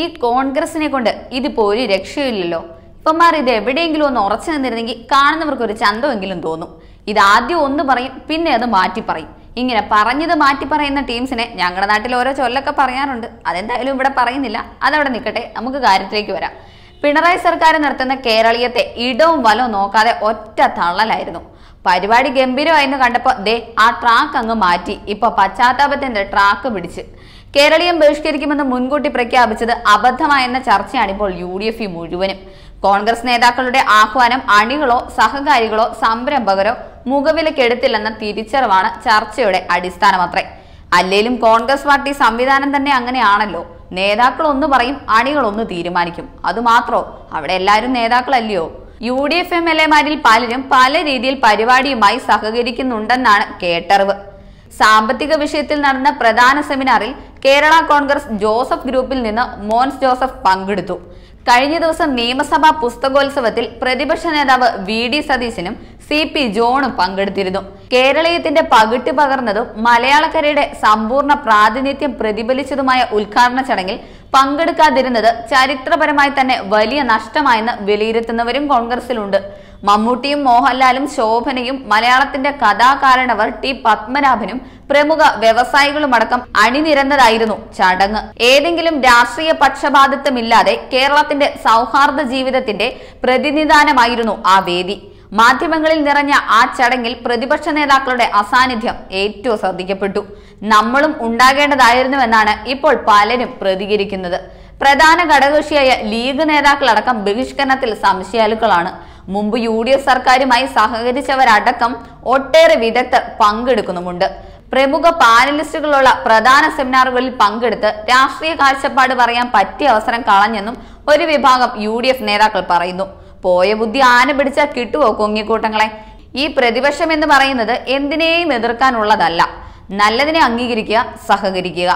ഈ കോൺഗ്രസിനെ കൊണ്ട് ഇതിപ്പോ ഒരു രക്ഷയില്ലല്ലോ ഇപ്പന്മാർ ഇത് എവിടെയെങ്കിലും ഒന്ന് ഉറച്ചു നിന്നിരുന്നെങ്കിൽ കാണുന്നവർക്ക് ഒരു ചന്തമെങ്കിലും തോന്നും. ഇത് ആദ്യം ഒന്ന് പറയും പിന്നെ അത് മാറ്റി പറയും. ഇങ്ങനെ പറഞ്ഞത് മാറ്റി പറയുന്ന ടീംസിനെ ഞങ്ങളുടെ നാട്ടിൽ ഓരോ ചൊല്ലൊക്കെ പറയാറുണ്ട്. അതെന്തായാലും ഇവിടെ പറയുന്നില്ല. അതവിടെ നിൽക്കട്ടെ. നമുക്ക് കാര്യത്തിലേക്ക് വരാം. പിണറായി സർക്കാർ നടത്തുന്ന കേരളീയത്തെ ഇടവും വലവും നോക്കാതെ ഒറ്റ തള്ളലായിരുന്നു. പരിപാടി ഗംഭീരമായിരുന്നു കണ്ടപ്പോ ദേ ആ ട്രാക്ക് അങ്ങ് മാറ്റി. ഇപ്പൊ പശ്ചാത്താപത്തിന്റെ ട്രാക്ക് പിടിച്ച്. കേരളീയം ബഹിഷ്കരിക്കുമെന്ന് മുൻകൂട്ടി പ്രഖ്യാപിച്ചത് അബദ്ധമായെന്ന ചർച്ചയാണ് ഇപ്പോൾ യു ഡി എഫ് മുഴുവനും. കോൺഗ്രസ് നേതാക്കളുടെ ആഹ്വാനം അണികളോ സഹകാരികളോ സംരംഭകരോ മുഖവിലക്കെടുത്തില്ലെന്ന തിരിച്ചറിവാണ് ചർച്ചയുടെ അടിസ്ഥാനമത്രേ. അല്ലേലും കോൺഗ്രസ് പാർട്ടി സംവിധാനം തന്നെ അങ്ങനെയാണല്ലോ. നേതാക്കൾ ഒന്ന് പറയും അണികൾ ഒന്ന് തീരുമാനിക്കും. അതുമാത്രോ അവിടെ എല്ലാവരും നേതാക്കളല്ലയോ? U D F M L എമാരിൽ പലരും പല രീതിയിൽ പരിപാടിയുമായി സഹകരിക്കുന്നുണ്ടെന്നാണ് കേട്ടറിവ്. സാമ്പത്തിക വിഷയത്തിൽ നടന്ന പ്രധാന സെമിനാറിൽ കേരള കോൺഗ്രസ് ജോസഫ് ഗ്രൂപ്പിൽ നിന്ന് മോൻസ് ജോസഫ് പങ്കെടുത്തു. കഴിഞ്ഞ ദിവസം നിയമസഭാ പുസ്തകോത്സവത്തിൽ പ്രതിപക്ഷ നേതാവ് വി ഡി സതീശനും സി പി ജോണും പങ്കെടുത്തിരുന്നു. കേരളീയത്തിന്റെ പകിട്ട് പകർന്നതും മലയാളക്കരയുടെ സമ്പൂർണ പ്രാതിനിധ്യം പ്രതിഫലിച്ചതുമായ ഉദ്ഘാടന ചടങ്ങിൽ പങ്കെടുക്കാതിരുന്നത് ചരിത്രപരമായി തന്നെ വലിയ നഷ്ടമായെന്ന് വിലയിരുത്തുന്നവരും കോൺഗ്രസിലുണ്ട്. മമ്മൂട്ടിയും മോഹൻലാലും ശോഭനയും മലയാളത്തിന്റെ കഥാകാരണവർ ടി പത്മനാഭനും പ്രമുഖ വ്യവസായികളുമടക്കം അണിനിരന്നതായിരുന്നു ചടങ്ങ്. ഏതെങ്കിലും രാഷ്ട്രീയ പക്ഷപാതിത്വമില്ലാതെ കേരളത്തിന്റെ സൗഹാർദ്ദ ജീവിതത്തിന്റെ പ്രതിനിധാനമായിരുന്നു ആ വേദി. മാധ്യമങ്ങളിൽ നിറഞ്ഞ ആ ചടങ്ങിൽ പ്രതിപക്ഷ നേതാക്കളുടെ അസാന്നിധ്യം ഏറ്റവും ശ്രദ്ധിക്കപ്പെട്ടു. നമ്മളും ഉണ്ടാകേണ്ടതായിരുന്നുവെന്നാണ് ഇപ്പോൾ പലരും പ്രതികരിക്കുന്നത്. പ്രധാന ഘടകകക്ഷിയായ ലീഗ് നേതാക്കളടക്കം ബഹിഷ്കരണത്തിൽ സംശയാലുക്കളാണ്. മുമ്പ് യു ഡി എഫ് സർക്കാരുമായി സഹകരിച്ചവരടക്കം ഒട്ടേറെ വിദഗ്ധർ പങ്കെടുക്കുന്നുമുണ്ട്. പ്രമുഖ പാനലിസ്റ്റുകളുള്ള പ്രധാന സെമിനാറുകളിൽ പങ്കെടുത്ത് രാഷ്ട്രീയ കാഴ്ചപ്പാട് പറയാൻ പറ്റിയ അവസരം കളഞ്ഞെന്നും ഒരു വിഭാഗം യു നേതാക്കൾ പറയുന്നു. പോയ ബുദ്ധി ആന പിടിച്ചാൽ കിട്ടുവോ കൊങ്ങിക്കൂട്ടങ്ങളെ? ഈ പ്രതിപക്ഷം എന്ന് പറയുന്നത് എന്തിനേയും എതിർക്കാനുള്ളതല്ല. നല്ലതിനെ അംഗീകരിക്കുക സഹകരിക്കുക.